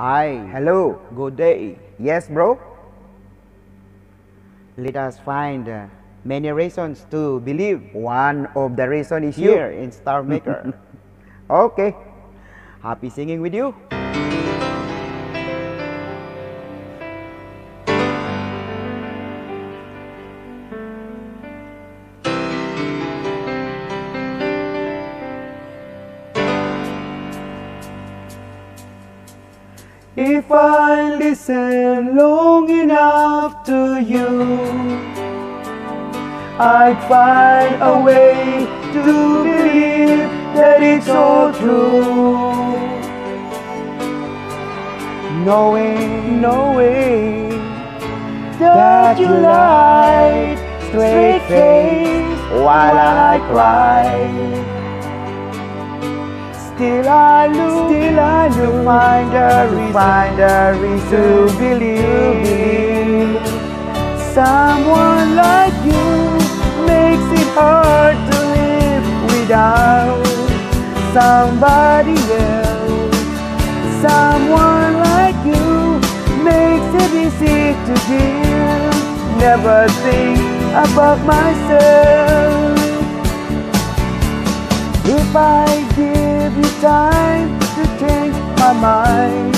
Hi. Hello. Good day. Yes, bro? Let us find uh, many reasons to believe One of the reason is here you. in StarMaker. Okay. Happy singing with you. If I listen long enough to you, I'd find a way to believe that it's all true. Knowing, knowing that you lied straight face while I cry. Still I look, still I look to find a reason, Find a reason to believe. Someone like you makes it hard to live without somebody else. Someone like you makes it easy to give. Never think about myself. I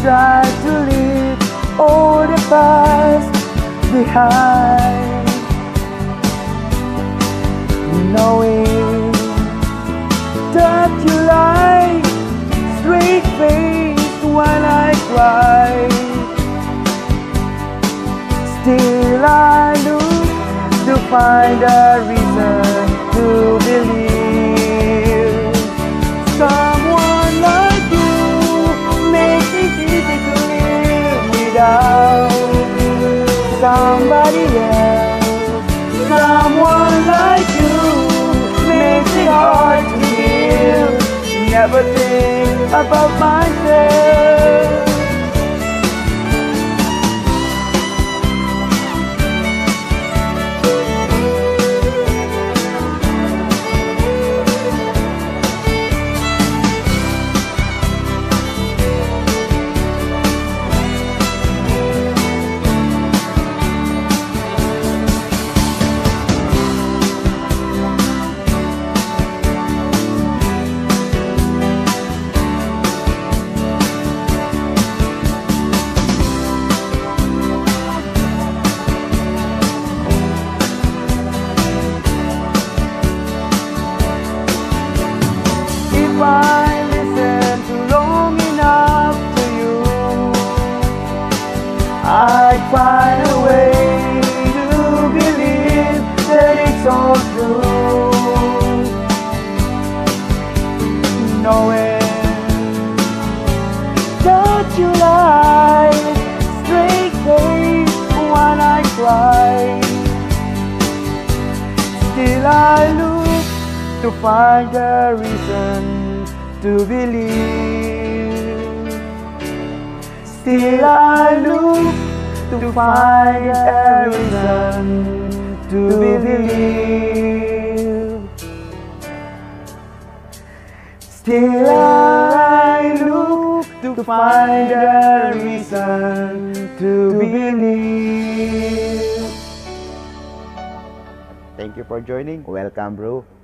try to leave all the past behind. Knowing that you lie straight face while I cry. Still I look to find a reason to believe live somebody else. Someone like you makes it hard to live. Never think about myself. I'd find a way to believe that it's all true. Knowing that you lie straight face when I cry. Still I look to find a reason to believe. Still I look to find a reason to believe. Still I look to find a reason to believe. Thank you for joining. Welcome, bro.